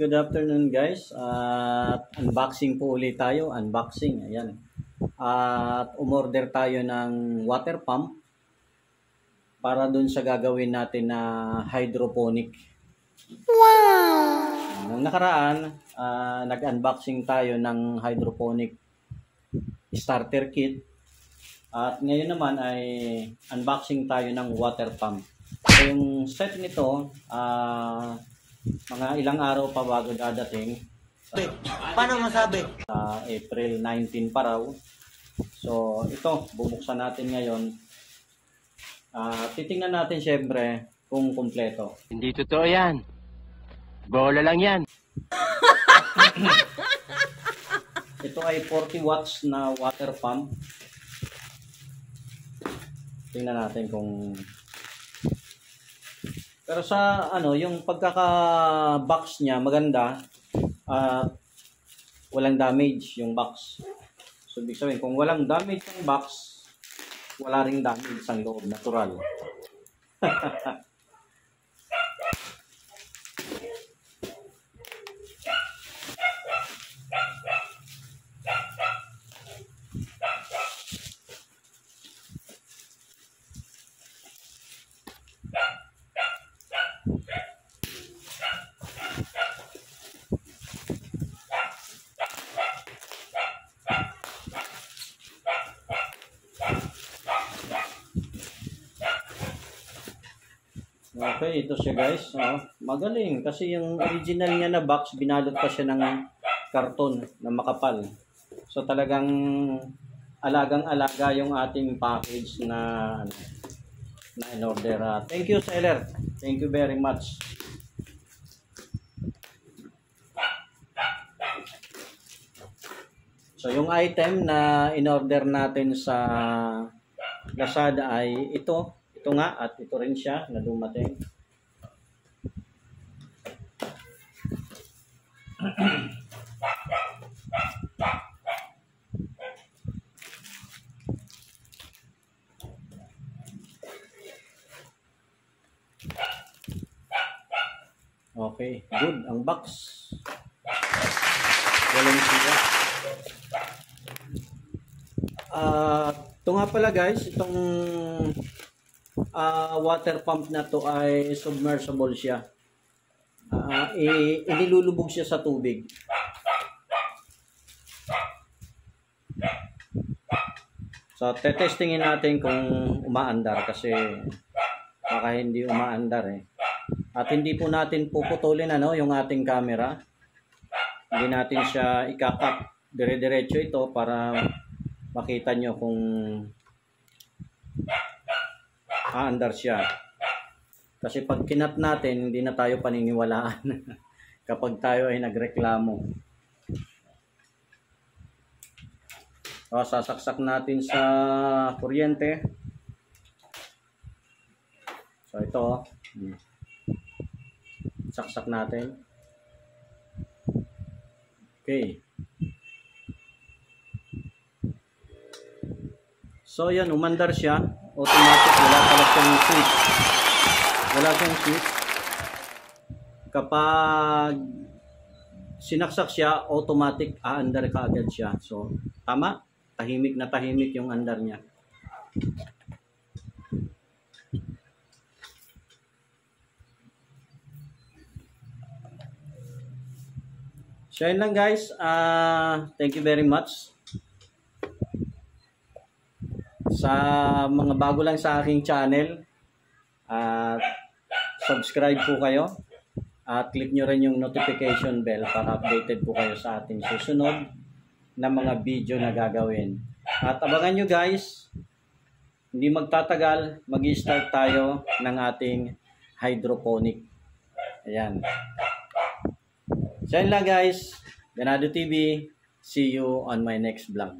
good afternoon guys. At unboxing po ulit tayo, unboxing, ayan. At umorder tayo ng water pump para dun sa gagawin natin na hydroponic. Wow! Nung nakaraan, ah, nag-unboxing tayo ng hydroponic starter kit. At ngayon naman ay unboxing tayo ng water pump. So yung set nito, ah, mga ilang araw pa bago dadating. Sabi, Paano masabi? sa April 19 pa raw. So, ito, bubuksan natin ngayon. Ah, titingnan natin syempre kung kumpleto. Hindi totoo yan. Bola lang yan. Ito ay 40 watts na water pump. Tingnan natin kung Pero sa ano, yung pagkaka-box niya maganda. Ah, walang damage yung box. So, ibig sabihin, kung walang damage yung box, wala ring damage ang loob, natural. Okay, ito siya guys. Oh, magaling kasi yung original niya na box, binalot pa siya ng karton na makapal. So talagang alagang-alaga yung ating package na ano, na in order. Ah, thank you seller. Thank you very much. So yung item na in-order natin sa Lazada ay ito. Ito nga at ito rin siya na dumating. Okay, good. Ang box. Walang siya. Ah, ito nga pala guys, itong ah, water pump na to ay submersible siya. I- inilulubog siya sa tubig. So, tetestingin natin kung umaandar kasi baka hindi umaandar eh. At hindi po natin puputulin ano, yung ating camera. Hindi natin siya ikakap. Dire-diretso ito para makita nyo kung aandar siya. Kasi pag kinat natin, hindi na tayo paniniwalaan kapag tayo ay nagreklamo. O, sasaksak natin sa kuryente. So, ito. Hmm. Saksak natin. Okay. So, yan, umandar siya. Automatic, wala pala siyang switch. Wala siyang switch. Kapag sinaksak siya, automatic aandar ka agad siya. So, tama. Tahimik na tahimik yung andar niya. So, yun lang guys. Ah, thank you very much. Sa mga bago lang sa aking channel, at subscribe po kayo. At click nyo rin yung notification bell para updated po kayo sa ating susunod na mga video na gagawin. At abangan nyo guys, hindi magtatagal, mag start tayo ng ating hydroponic. Ayan. So yun lang guys. Ganado TV. See you on my next vlog.